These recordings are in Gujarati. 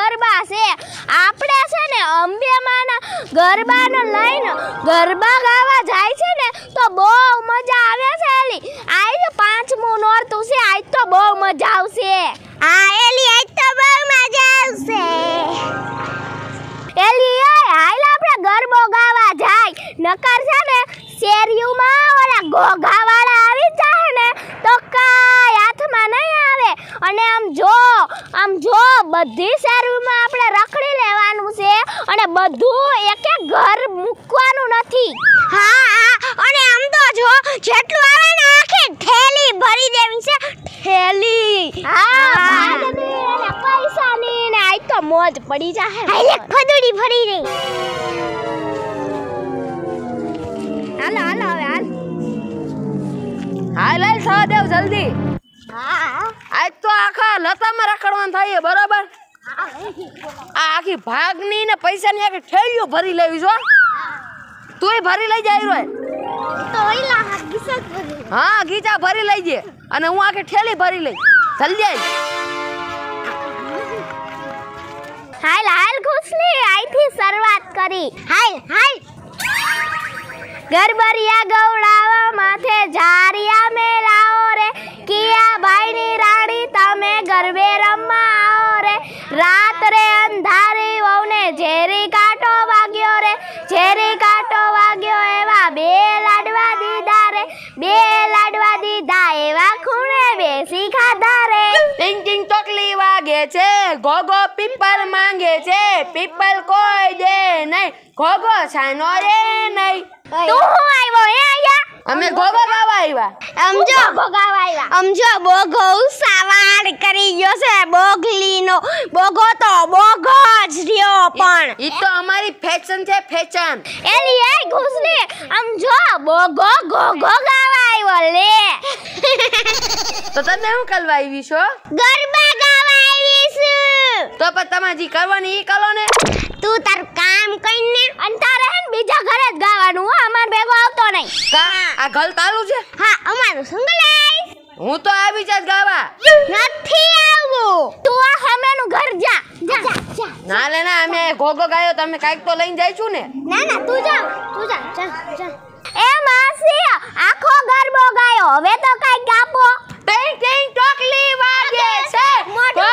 ગરબા છે. આપણે છે ને અંબેમાના ગરબાનો લઈને ગરબા ગાવા જાય છે ને તો બહુ મજા આવે છે એલી. આજ પાંચમું નોરતું છે આજ તો બહુ મજા આવશે. હા એલી આજ તો બહુ મજા આવશે. એલી એ હાલ આપણે ગરબો ગાવા જાય. નકર છે ને શેરીઓમાં ઓલા ગોઘાવાળા આવી જાય ને તો કાંઈ હાથમાં નહીં આવે. અને આમ જો આમ જો બધી સારું બધું એક એક ઘર મૂકવાનું નથી. હા હા અને આમ તો જો જેટલું આવે ને આખી થેલી ભરી દેવી છે થેલી હા પૈસા ની ને આજ તો મોજ પડી જાહે. એટલે ખદુડી ભરી રહી હાલો હાલો હવે હાલ. હાલ હાલ સહદેવ જલ્દી. હા. આજ તો આખા લતામાં રખડવાનું થાય બરોબર? આ આખી ભાગની ને પૈસાની આખી ઠેલીઓ ભરી લેવી છો તુંય ભરી લઈ જાય રોય. હા ગીચા ભરી લઈ જે. અને હું આખી ઠેલી ભરી લઈ. જલ્દી આય હાલ હાલ ખુશની આઈથી શરૂઆત કરી. હાલ હાલ. ગરબરિયા ગૌડાવો માથે જારિયા પીપલ કોઈ દે નહીં. ઘોઘો છાનો રે નહીં. તું હું આવ્યો હે આયા અમે ઘોઘો ગાવા આવ્યા સમજો ભોગાવા આવ્યા સમજો બોઘો સાવાડ કરી ગયો છે બોગલીનો. બોગો તો બોગો જ રહ્યો પણ. ઈ તો અમારી ફેશન છે ફેશન એલી એ ઘૂસને આમ જો બોગો ગોગો ગાવા આવ્યો લે. તો તમે શું કરવા આવી છો ગરબા ગાવા આવી છું તો પણ તમે જે કરવાની ઈ કરો ને. તું તારું કામ કરીને અને તારે હે ને બીજા ઘરે જ ગાવાનું હો અમાર ભેગો આવતો નહીં. કા? આ ઘર તાલું છે? હા અમારું સંગલાઈ હું તો આવી જ ગાવા. નથી આવવું. તું આ હમેનું ઘર જા. જા જા ના લે ના અમે ગોગો ગાયો તમે કાઈક તો લઈને જાય છું ને. ના ના તું જા તું જા જા જા. એ માસી આખો ગરબો ગાયો. હવે તો કાઈક ગાપો. ટેંગ ટેંગ ટોકલી વાગે છે ગોગો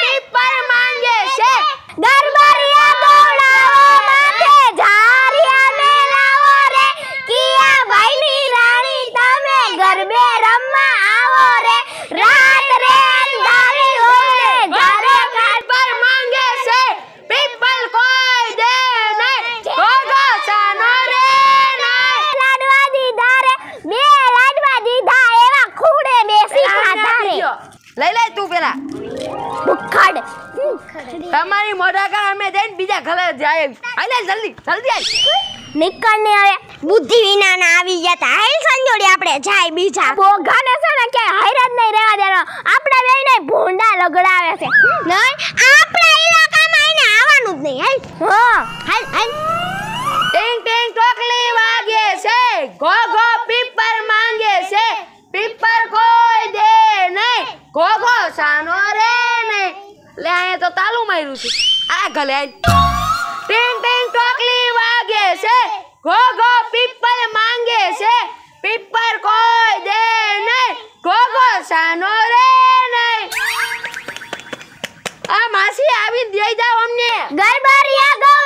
પીપલ માંગે છે ગરબરિયા દોડાવો માથે ઝારિયા મેલાવો રે કિયા ભાઈની રાણી તમે ગરબે રમવા આવો રે રાત રે અંધારી હોય ઘરે પીપલ માંગે છે પીપલ કોઈ દે નહીં ગોગો સાનો રે નહીં લાડવા દીધા રે બે લાડવા દીધા એવા ખૂણે બેસી ખાધા રે લઈ લે તું પેલા. ભૂખડ તમારી મોઢા કર અમે જઈને બીજા ઘરે જાય. આલે જલ્દી જલ્દી આઈ. નીકળ ને હવે. બુદ્ધિ વિના ના આવી જતા હાલ સંજોડી આપણે જાય બીજા. બોગાને છે ને કે હૈરાન નહીં રહેવા દેનો આપણે ને ભોંડા લગડાવે છે. નહીં આપણા ઇલાકામાં એને આવવાનું જ નહીં. હાલ. હા હાલ હાલ. ટિંગ ટિંગ ટોકલી વાગે છે. ગો ગો પીપર માંગે છે. પીપર કોઈ દે ગો ગો સાનો રે નહીં લે અહીંયા તો તાલું માર્યું છે. આ ગલે. ટિંગ ટિંગ, ટોકલી વાગે છે. ગો પીપલ માંગે છે. પીપર કોઈ દે નહીં. ગો ગો સાનો રે નહીં આ માસી આવી દઈ જાવ અમને. ગરબારિયા ગૌરાવો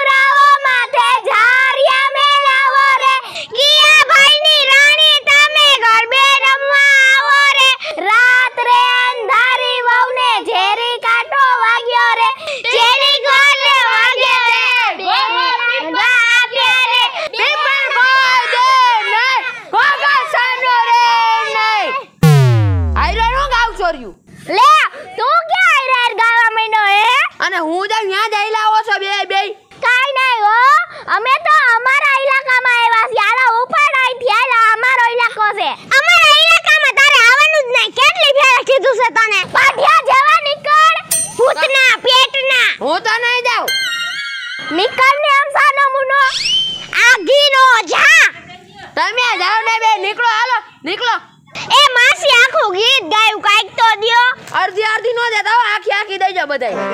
હો દેજો બધાય.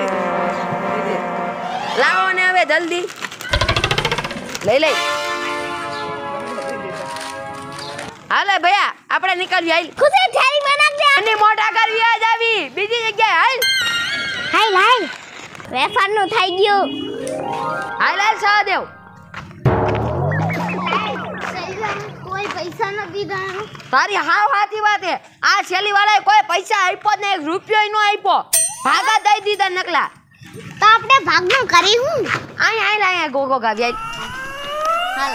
લાવો ને હવે જલ્દી. લઈ લઈ. હાલે ભૈયા આપણે નીકળીએ હાલ. ખુશી થેલી બનાવજે. અને મોટા કરવી આજ આવી. બીજી જગ્યાએ હાલ. હાલ હાલ. વેફરનું થઈ ગયું. હાલ હાલ સહદેવ કોઈ પૈસા નથી તારી હાવ હાથી વાત હે. આ છેલી વાળાએ કોઈ પૈસા આપ્યો નહીં એક રૂપિયો નો આપ્યો. ભાગા દઈ દીધા નકલા. તો આપણે ભાગનું કરી હું? આય આય લાય ગો ગાવ્યા હાલ.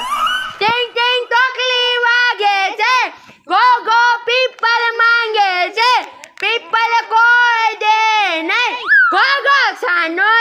ટેંગ ટેંગ તોકલી વાગે છે. ગો ગો પીપલ માંગે છે. પીપલ કોઈ દે નહીં. ગોગો સાનો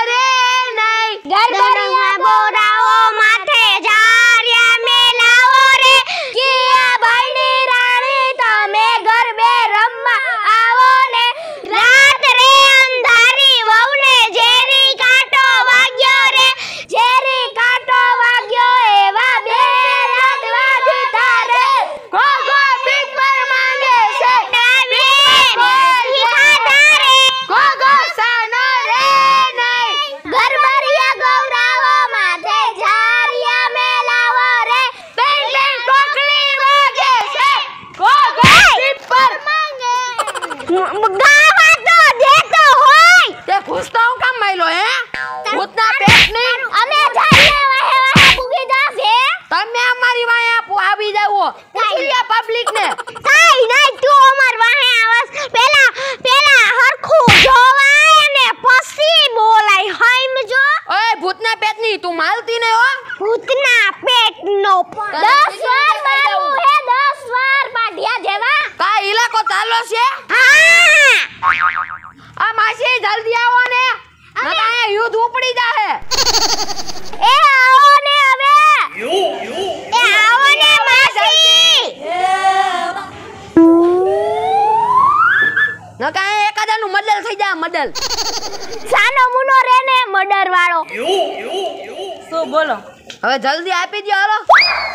હવે જલ્દી આપી દો હાલો.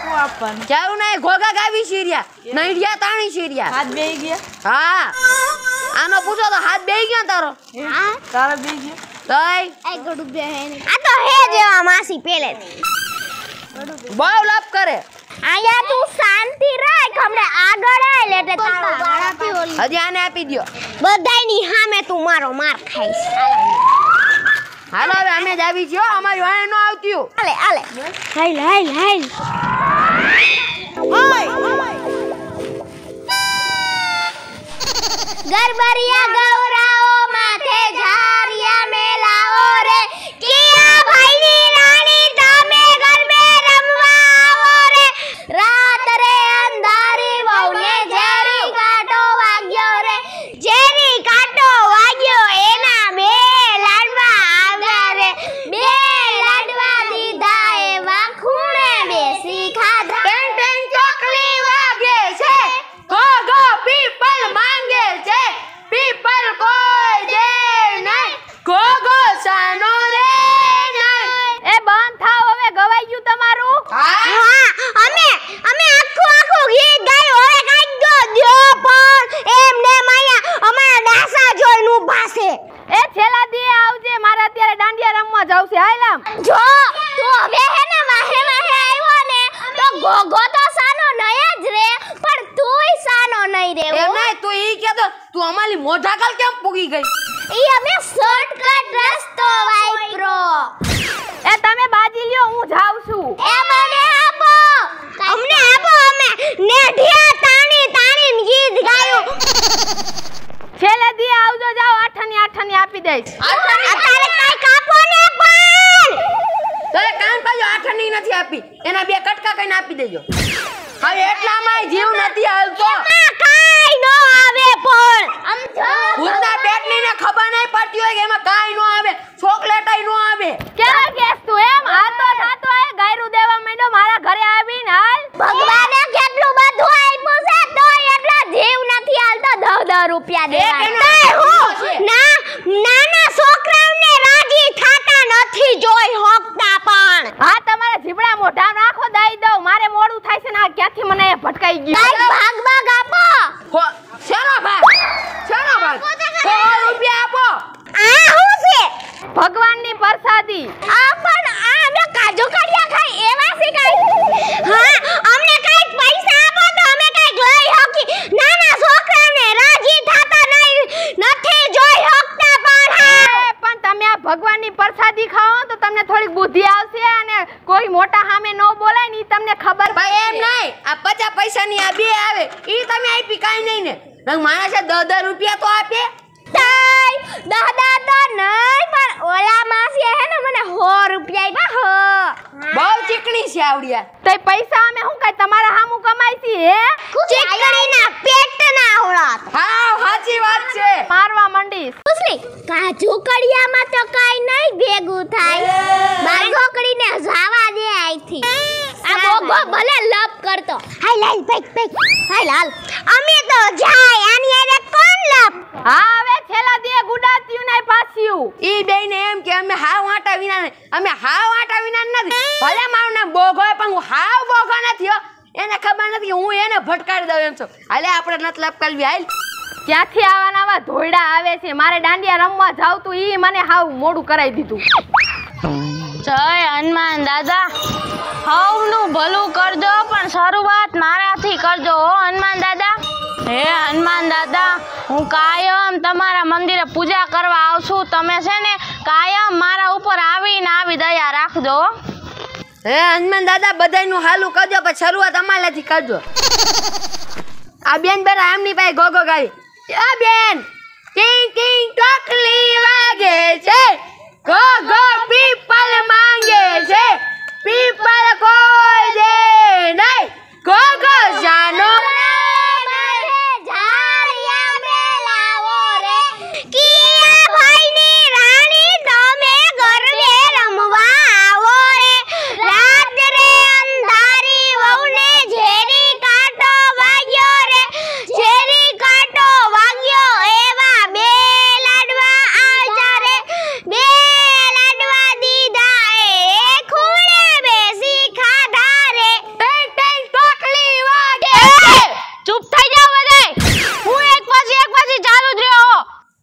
શું આપવાનું? ચારું ના ઘોઘા ગાવી શીર્યા નહીડિયા તાણી શીર્યા હાથ બેહી ગયા? હા. આનો પૂછો તો હાથ બેહી ગયા તારો? હા? તારો બેહી ગયો? તઈ એ ગડુ બે આ તો હે જેવા માસી પેલે બહુ. લપ કરે. આયા તું શાંતિ રાખ. હમણે આગળ આય એટલે તારો વાળાથી ઓલી હજી આને આપી દો બધાયની સામે તું મારો માર ખાઈશ. હાલો હવે અમે જ આવી ગયો અમારી વાણે નો આવતી હાલે હાલે. હાલ હાલ હાલ. ગરબરિયા ગૌરાઓ માથે જા જાય કાઈ કાપો આવે પણ આમ જો આવે કેસ તું એમ? હાતો થાતો એ દેવા માંડો મારા ઘરે આવીને હાલ. ભગવાને કેટલું બધું આપ્યું જીવ નથી હાલતો. 10 10 રૂપિયા દેવા 来。પણ તો આપે. તાય દસ દસ રૂપિયા વાત છે. મારવા મંડી સુસલી કા ઝોકડિયામાં તો કાઈ નહીં ભેગું થાય. બાર ઝોકડીને જાવા દે આઈથી આ બોગો ભલે લપ કરતો. હાય લાલ પેક પેક હાય લાલ અમે તો જાય આની અરે કોણ લપ? હા હવે છેલ્લા દે ગુડાત્યું ને પાછ્યું. ઈ બેયને એમ કે અમે હાવ આટા વિના ને અમે હાવ આટા વિના નથી. ભલે મારું નામ બોઘો પણ હું હાવ બોઘો નથી હો. એને ખબર નથી હું એને ભટકાડી દઉં એમ છું. હાલે આપણે નત લપ કરવી હાલ. ક્યાંથી આવા નવા ધોયડા આવે છે? મારે દાંડિયા રમવા જાવ તું ઈ મને હાવ મોડું કરાવી દીધું. જય હનુમાન, દાદા. હવનું ભલું કરજો, પણ શરૂઆત મારાથી કરજો. હો, હનુમાન, દાદા. હે, હનુમાન, દાદા, હું કાયમ તમારા મંદિરે પૂજા કરવા આવશું તમે છે ને કાયમ મારા ઉપર આવીને આવી દયા રાખજો, હે. હનુમાન, દાદા, બધાયનું હાલું કરજો, પણ શરૂઆત અમારાથી કરજો. આ બેન બેરા એમની પાસે ગોગો ગાવી આ બેન કિંગ કિંગ ટોકલી વાગે છે. ગો પીપલ માંગે છે. પીપલ કોઈ દે નહીં. ગો ગો જાનો ટેંગ ટેંગ ટોકલી વાગે ચૂપ થઈ જાઓ બધાય હું એક પછી એક પછી ચાલુ જ રહ્યો હો.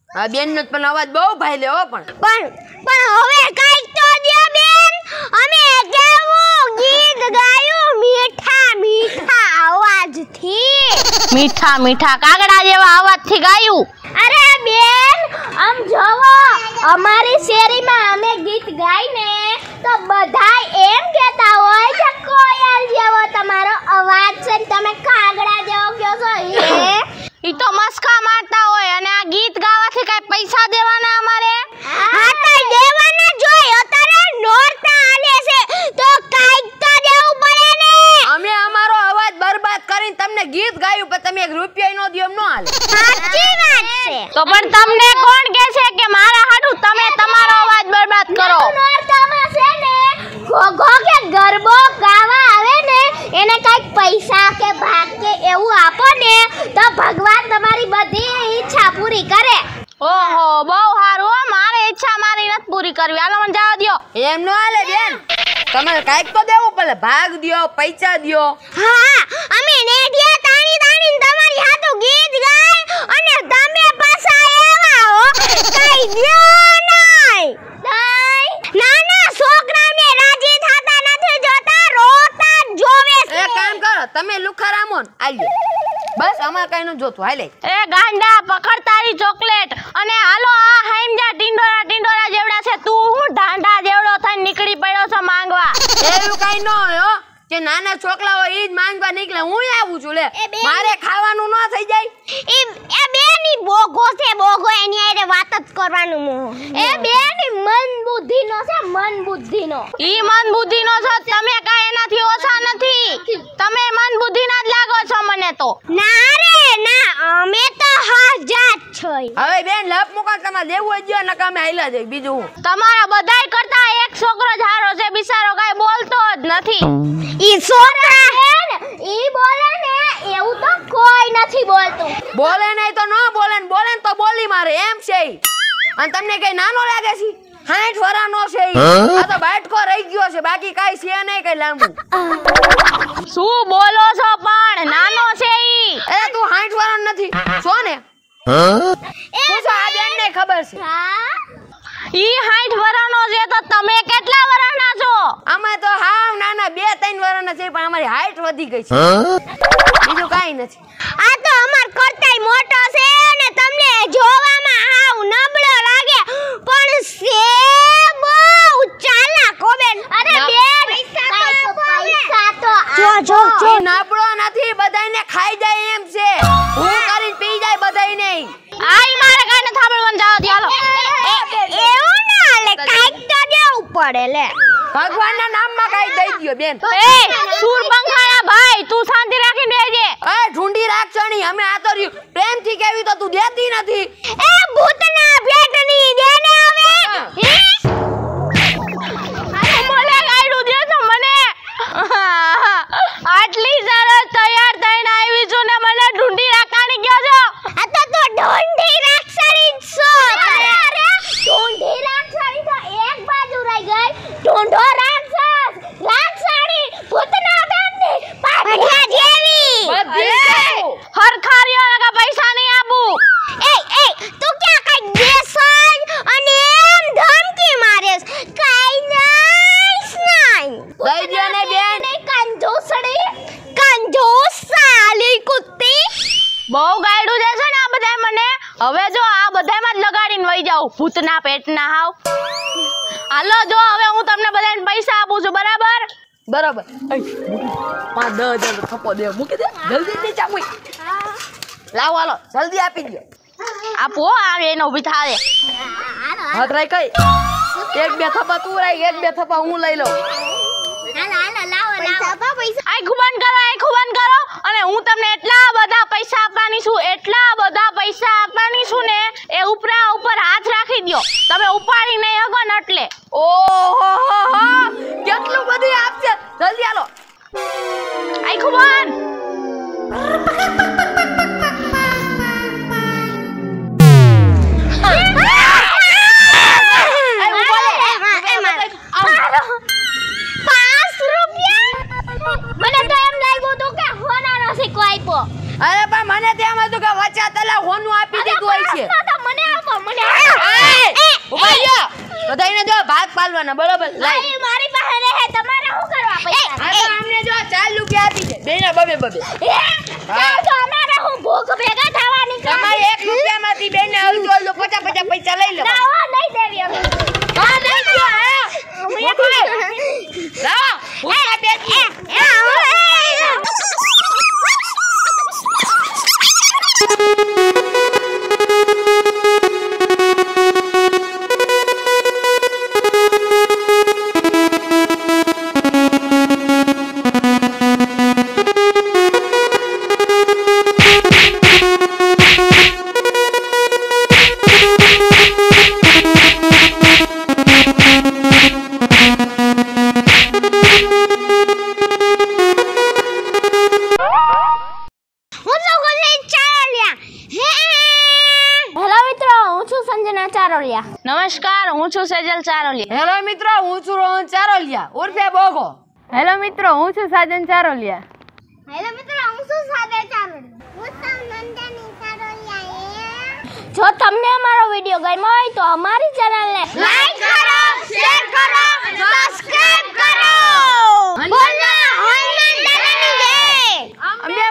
આ બેન નો પણ અવાજ બહુ ભાઈ લેવો પણ. પણ પણ હવે કંઈક તો દે બેન. અમે કેવું ગીત ગાયું મીઠા મીઠા અવાજથી મીઠા મીઠા કાગડા જેવા અવાજથી ગાયું. અરે બેન આમ જોવો અમારી શેરીમાં અમે ગીત ગાઈને તો બધા એમ કહેતા હોય કે કોયલ જેવો તમારો અવાજ છે ને તમે કાગડા જેવો કહો છો એ ઈ તો મસ્કા મારતા હોય અને આ ગીત ગાવાથી કાંઈ પૈસા દેવાના અમારે હા તો દેવાના જોઈ અત્યારે નોરતા આલે છે તો કાંઈક તો દેવું પડે ને અમે અમારો અવાજ બરબાદ કરીને તમને ગીત ગાયું પણ તમે એક રૂપિયા નો દો એમ નો હાલે સાચી વાત છે તો પણ તમને કોણ કહે છે કે મારા હાડું તમે તમારો અવાજ બરબાદ કરો? નોરતામાં છે ને ઘોઘો કે ગરબો ગાવા આવે ને એને કંઈક પૈસા કે ભાગ કે એવું આપો ને તો ભગવાન તમારી બધી ઈચ્છા પૂરી કરે. ઓહો બહુ સારું મારે ઈચ્છા મારી નથી પૂરી કરવી. હાલો મને જવા દો એમ નો હાલે બેન. તમારે કંઈક તો દેવું પડે. ભાગ દો પૈસા દો હા અમે નેડિયા તાણી તાણી તમારી હાથું ગીત ગાય અને તમે પાછા એવા હો કઈ દ્યો નહીં છોકરાને રાજી થતા નથી જોતા રોતા જ જોવે એ કામ કરો તમે લુખારામો આલ્યો. બસ અમારે કઈ ન જોતું હાલે. એ ગાંડા પકડ તારી ચોકલેટ. અને હાલો આ હાઈમજા ટિંડોરા ટિંડોરા જેવડા છે. તું હું ઢાંડા જેવડો થઈને નીકળી પડ્યો છો માંગવા. એવું કઈ ન હોય હો. કે નાના છોકરા હોય ઈ જ માંગવા નીકળે હું આવું છું લે. મારે ખાવાનું ન થઈ જાય. એ એ બેની બોગો છે બોગો એની આરે વાત જ કરવાનું મો એ બેની મન બુદ્ધિનો છે મન બુદ્ધિનો. ઈ મન બુદ્ધિનો છો તમે કાંઈ એનાથી ઓછા નથી. તમે મન બુદ્ધિના જ લાગો છો મને તો. ના રે ના અમે તો હાજા છોય. હવે બેન લપ મુકા તમારે દેવું હોય ન કામે હાલ્યા જાય બીજું તમારા બધાય કરતા એક છોકરો જ હારો છે બિચારો કાઈ બોલતો જ નથી. ઈ છોકરા હે ને ઈ બોલે ને એવું તો કોઈ નથી બોલતું. બોલે નહીં તો ન બોલે ને બોલે ને તો બોલી મારે એમ છે. અને તમને કઈ નાનો લાગે છે? હાઠ વરાનો છે આ તો બાટકો રહી ગયો છે બાકી કાઈ છે નહીં કઈ લાંબુ. શું બોલો છો પણ નાનો છે ઈ. એ તું હાઠ વરાનો નથી. છો ને? પૂછો આ બેન ને ખબર છે? હા? ઈ 60 વર્ષનો છે તો તમે કેટલા વર્ષના છો? અમે તો હાવ નાના બે ત્રણ વર્ષના છે પણ અમારી હાઈટ વધી ગઈ છે. બીજું કાઈ નથી. આ તો અમાર કરતાય મોટો છે અને તમને જોવામાં હાવ નબળો લાગે પણ સે બહુ ચાલાક હોબેન અરે બે પૈસા તો જો જો જો. નબળો નથી બધાને ખાઈ જાય એમ છે હું કરીને પી જાય બધાયને ઈ. આઈ મારે કાંઈ નથી સાંભળવાનું પડે લે ભગવાનના નામમાં કાંઈ દઈ દ્યો બેન. એ સૂર પંખાળા ભાઈ? તું શાંતિ રાખીને રહેજે એ ઢૂંઢી રાખશણી અમે આ તો પ્રેમથી કેવી તો તું દેતી નથી. એ ભૂતના ભેટની દેને હવે મને ગાયડું દે તો મને આટલી સરસ તૈયાર થઈને આવી છું ને મને ઢૂંઢી રાખવાની ગયો છો આ તો તો ઢોંઢી રાક્ષસી છો અરે અરે ઢોંઢી રાક્ષસી તો એક બાજુ રહી ગઈ ઢોંઢો રાક્ષસ રાક્ષસી ભૂતના ભેટની પાઠિયા જેવી બધી જાઉં. હરખારીઓ લગા પૈસા નહીં આપું એ એ તું ક્યાં કઈ દેસાઈ અને એમ ધમકી મારેસ કઈ નાઈસ નાઈ દઈ દ્યો ને બેન કંજૂસડી કંજૂસ સાલી કુત્તી બહુ ગાયડું છે ને આ બધાય મને હવે જો આ બધાયમાં જ લગાડીને વહી જાઉં ભૂતના પેટના હાવ હાલો જો હવે હું તમને બધાને પૈસા આપું છું બરાબર બરાબર પાંચ દસ હજાર થપ્પો દે મૂકી દે. જલ્દી દે ચાકુઈ લાવો હાલો. જલ્દી આપી દો આપો આવે એનો ઊભી થાય હાથ રાઈ કઈ. એક બે થપ્પા તું રાઈ એક બે થપ્પા હું લઈ લઉં. પૈસા. આપો પૈસા. કરો આખું બંધ કરો. અને હું તમને એટલા બધા પૈસા આપવાની છું એટલા બધા પૈસા આપવાની છું ને એ ઉપરા ઉપર હાથ રાખી દ્યો. તમે ઉપાડી નહીં હકો ને એટલે. ઓહો હો હો. કેટલું બધું આપશે. જલ્દી આલો આખું બંધ ચારોલિયા. નમસ્કાર હું છું સેજલ ચારોલિયા. હેલો મિત્રો હું છું રોહન ચારોલિયા. ઉર્ફે બોગો. હેલો મિત્રો હું છું સાજન ચારોલિયા. હેલો મિત્રો હું છું સાજન ચારોલિયા. જો તમને અમારો વીડિયો ગમ્યો હોય તો અમારી ચેનલને લાઈક કરો શેર કરો સબસ્ક્રાઇબ કરો. ભૂલના હોય નંદની જય અંબે